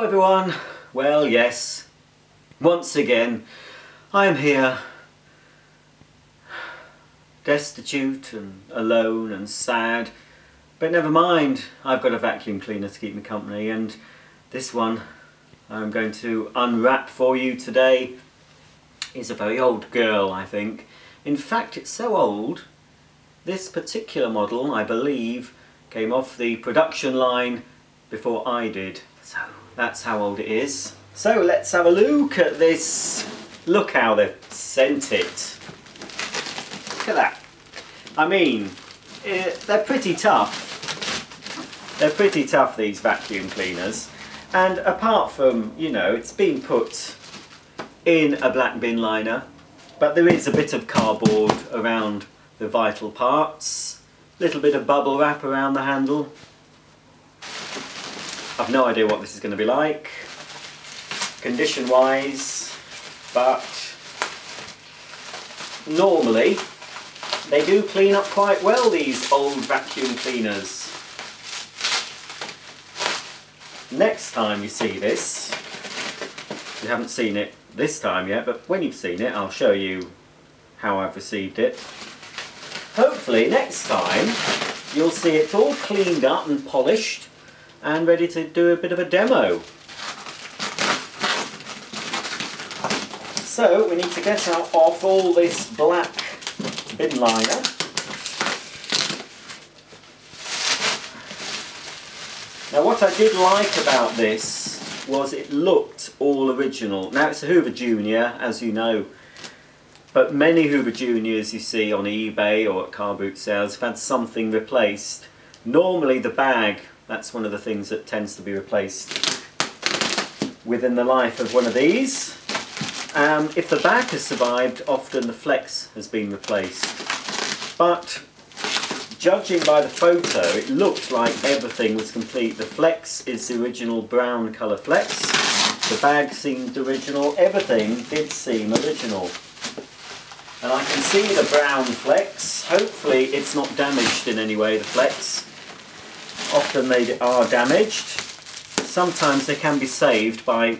Hello everyone. Well, yes, once again, I am here, destitute and alone and sad, but never mind, I've got a vacuum cleaner to keep me company and this one I'm going to unwrap for you today is a very old girl, I think. In fact, it's so old, this particular model, I believe, came off the production line before I did. So that's how old it is. So let's have a look at this. Look how they've sent it. Look at that. I mean, it, eh, they're pretty tough. They're pretty tough, these vacuum cleaners. And apart from, you know, it's been put in a black bin liner, but there is a bit of cardboard around the vital parts, little bit of bubble wrap around the handle. I've no idea what this is going to be like, condition wise, but normally they do clean up quite well these old vacuum cleaners. Next time you see this, you haven't seen it this time yet, but when you've seen it I'll show you how I've received it. Hopefully next time you'll see it all cleaned up and polished and ready to do a bit of a demo. So we need to get out off all this black bin liner. Now what I did like about this was it looked all original. Now it's a Hoover Junior, as you know, but many Hoover Juniors you see on eBay or at car boot sales have had something replaced. Normally the bag that's one of the things that tends to be replaced within the life of one of these. Um, if the back has survived, often the flex has been replaced. But judging by the photo, it looked like everything was complete. The flex is the original brown colour flex. The bag seemed original. Everything did seem original. And I can see the brown flex. Hopefully it's not damaged in any way, the flex. Often they are damaged. Sometimes they can be saved by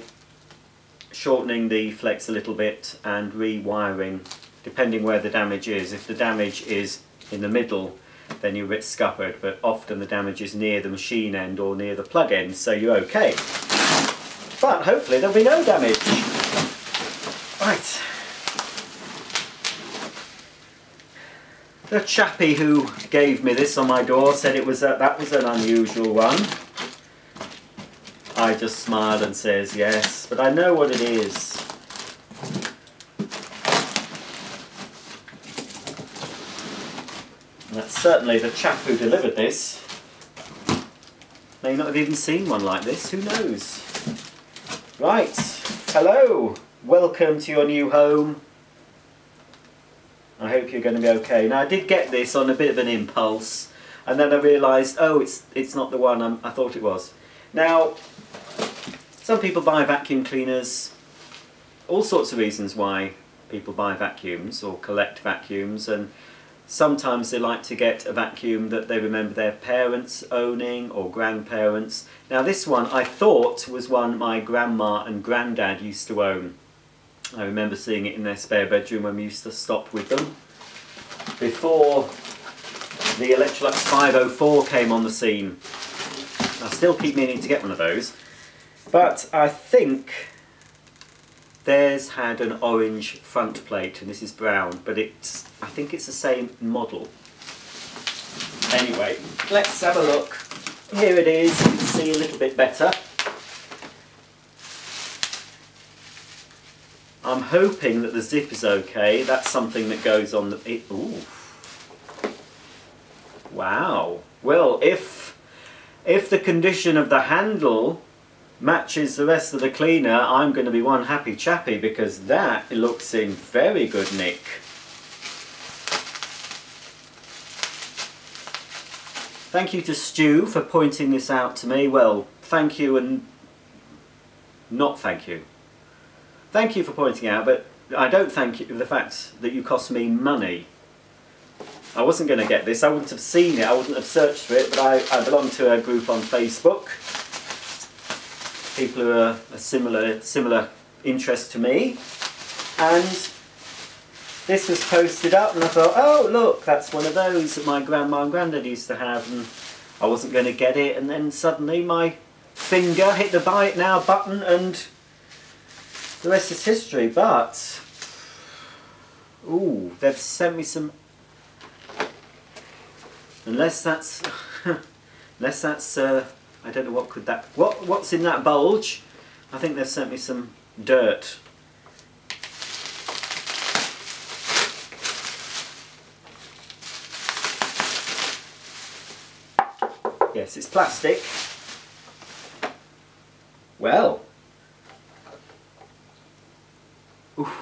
shortening the flex a little bit and rewiring depending where the damage is. If the damage is in the middle then you're a bit scuppered but often the damage is near the machine end or near the plug end so you're okay. But hopefully there'll be no damage. Right. The chappie who gave me this on my door said it was a, that was an unusual one. I just smiled and says yes, but I know what it is. That's certainly the chap who delivered this. May not have even seen one like this, who knows? Right, hello, welcome to your new home. I hope you're going to be okay. Now I did get this on a bit of an impulse and then I realised, oh, it's, it's not the one I'm, i thought it was. Now, some people buy vacuum cleaners, all sorts of reasons why people buy vacuums or collect vacuums and sometimes they like to get a vacuum that they remember their parents owning or grandparents. Now this one I thought was one my grandma and granddad used to own. I remember seeing it in their spare bedroom when we used to stop with them. Before the Electrolux 504 came on the scene. I still keep meaning to get one of those. But I think theirs had an orange front plate and this is brown, but it's I think it's the same model. Anyway, let's have a look. Here it is, you can see a little bit better. I'm hoping that the zip is okay. That's something that goes on the... It, ooh. Wow. Well, if, if the condition of the handle matches the rest of the cleaner, I'm going to be one happy chappy because that looks in very good nick. Thank you to Stu for pointing this out to me. Well, thank you and not thank you. Thank you for pointing out, but I don't thank you for the fact that you cost me money. I wasn't going to get this, I wouldn't have seen it, I wouldn't have searched for it, but I, I belong to a group on Facebook people who are a similar similar interest to me. And this was posted up and I thought, oh look, that's one of those that my grandma and granddad used to have and I wasn't going to get it and then suddenly my finger hit the buy it now button and the rest is history. But, ooh, they've sent me some, unless that's, unless that's, uh, I don't know what could that, what what's in that bulge? I think they've sent me some dirt. Yes, it's plastic. Well, oof.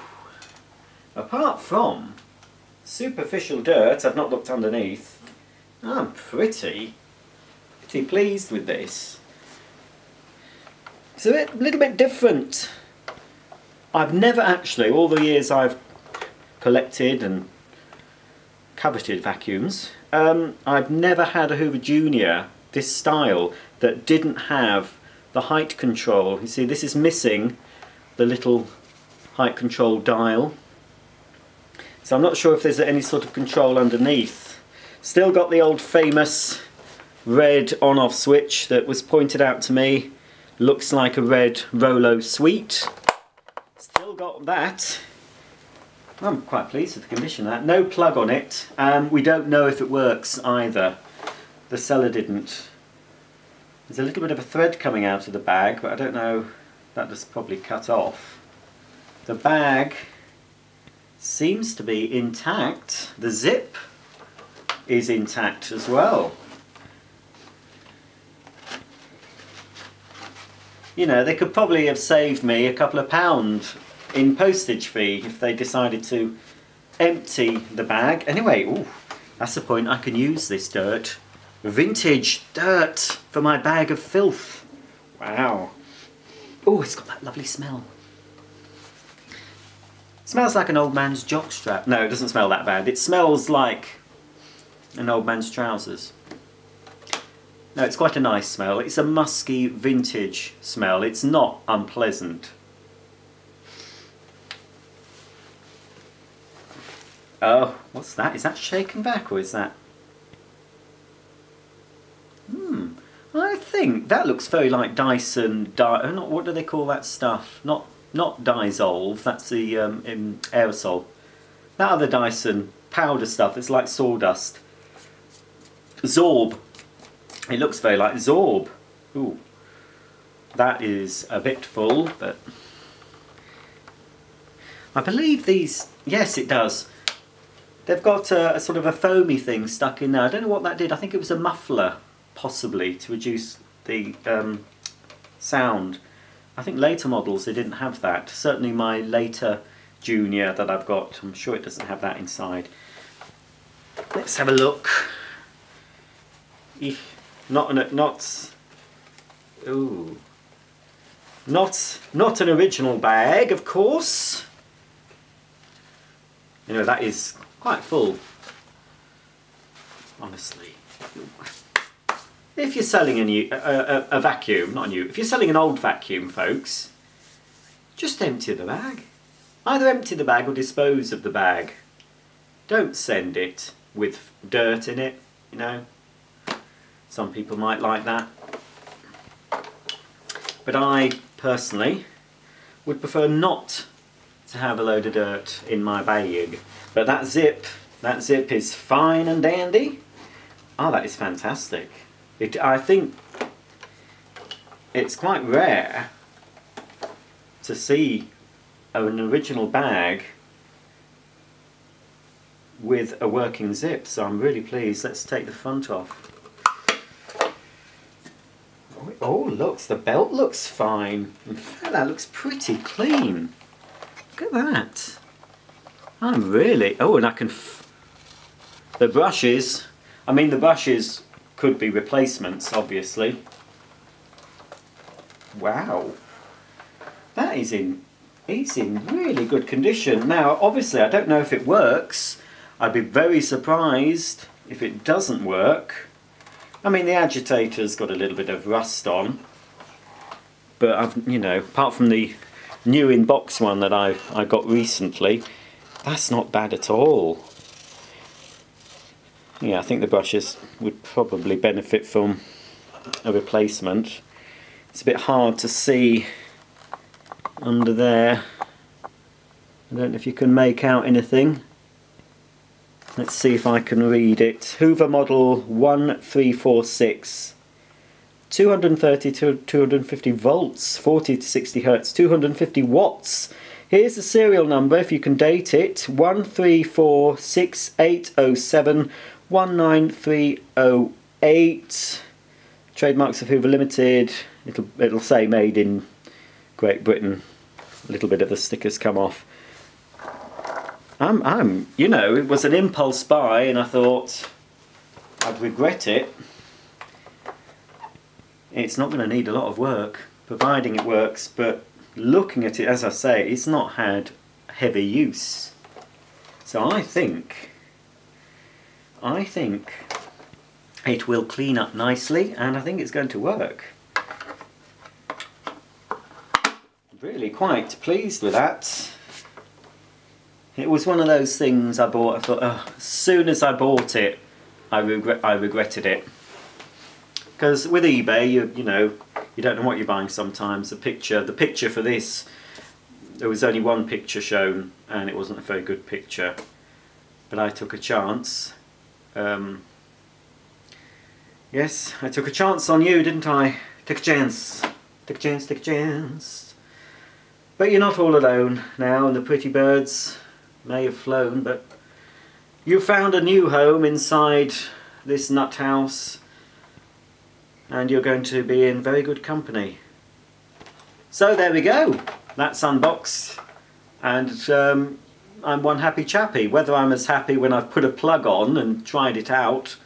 apart from superficial dirt, I've not looked underneath, I'm pretty, pretty pleased with this. It's a bit, little bit different. I've never actually, all the years I've collected and coveted vacuums, um, I've never had a Hoover Junior this style that didn't have the height control. You see this is missing the little height control dial. So I'm not sure if there's any sort of control underneath. Still got the old famous red on-off switch that was pointed out to me. Looks like a red Rolo Sweet. Still got that. I'm quite pleased with the condition of that. No plug on it. Um, we don't know if it works either. The seller didn't. There's a little bit of a thread coming out of the bag, but I don't know, that just probably cut off. The bag seems to be intact. The zip is intact as well. You know, they could probably have saved me a couple of pound in postage fee if they decided to empty the bag. Anyway, ooh, that's the point, I can use this dirt Vintage dirt for my bag of filth. Wow. Oh, it's got that lovely smell. Smells like an old man's jockstrap. No, it doesn't smell that bad. It smells like an old man's trousers. No, it's quite a nice smell. It's a musky vintage smell. It's not unpleasant. Oh, what's that? Is that Shake n' Vac or is that Hmm. I think that looks very like Dyson. Di uh, not what do they call that stuff? Not not Dissolve. That's the um, aerosol. That other Dyson powder stuff. It's like sawdust. Zorb. It looks very like Zorb. Ooh. That is a bit full, but I believe these. Yes, it does. They've got a, a sort of a foamy thing stuck in there. I don't know what that did. I think it was a muffler possibly to reduce the um, sound. I think later models they didn't have that. Certainly my later Junior that I've got, I'm sure it doesn't have that inside. Let's have a look. Not an not ooh. Not not an original bag, of course. You know that is quite full. Honestly if you're selling a new a, a, a, vacuum, not a new, if you're selling an old vacuum, folks, just empty the bag. Either empty the bag or dispose of the bag. Don't send it with dirt in it, you know. Some people might like that. But I, personally, would prefer not to have a load of dirt in my bag. But that zip, that zip is fine and dandy. Oh, that is fantastic. It, I think it's quite rare to see an original bag with a working zip, so I'm really pleased. Let's take the front off. Oh, looks, the belt looks fine. In fact, that looks pretty clean. Look at that. I'm really, oh, and I can, the brushes, I mean the brushes could be replacements, obviously. Wow. That is in, it's in really good condition. Now, obviously, I don't know if it works. I'd be very surprised if it doesn't work. I mean, the agitator's got a little bit of rust on. but I've you know apart from the new in box one that I I got recently, that's not bad at all. Yeah, I think the brushes would probably benefit from a replacement. It's a bit hard to see under there. I don't know if you can make out anything. Let's see if I can read it. Hoover model 1346. 230 to 250 volts, 40 to 60 hertz, 250 watts. Here's the serial number if you can date it 1346807 19308. Trademarks of Hoover Limited. It'll, it'll say made in Great Britain. A little bit of the stickers come off. I'm, I'm, you know, it was an impulse buy and I thought I'd regret it. It's not going to need a lot of work, providing it works, but looking at it, as I say, it's not had heavy use. So I think, I think it will clean up nicely and I think it's going to work. Really quite pleased with that. It was one of those things I bought, I thought, oh, as soon as I bought it, I, regret, I regretted it. Because with eBay, you, you know, you don't know what you're buying sometimes. The picture, the picture for this, there was only one picture shown and it wasn't a very good picture. But I took a chance. Um, yes, I took a chance on you, didn't I? Take a chance. Take a chance, take a chance. But you're not all alone now and the pretty birds may have flown, but you found a new home inside this nut house and you're going to be in very good company. So there we go, that's unboxed and um, I'm one happy chappy. Whether I'm as happy when I've put a plug on and tried it out,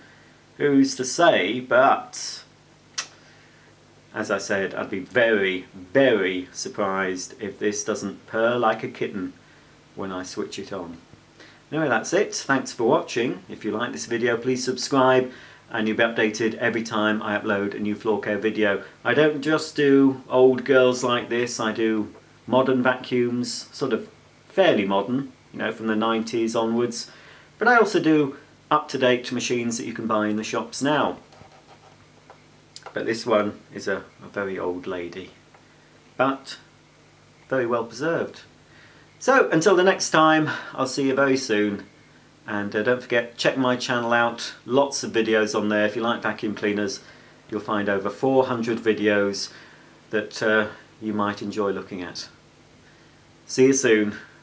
who's to say, but as I said, I'd be very, very surprised if this doesn't purr like a kitten when I switch it on. Anyway, that's it. Thanks for watching. If you like this video, please subscribe and you'll be updated every time I upload a new floor care video. I don't just do old girls like this, I do modern vacuums, sort of fairly modern, you know, from the 90s onwards. But I also do up-to-date machines that you can buy in the shops now. But this one is a, a very old lady, but very well preserved. So until the next time, I'll see you very soon. And uh, don't forget, check my channel out. Lots of videos on there. If you like vacuum cleaners, you'll find over 400 videos that uh, you might enjoy looking at. See you soon,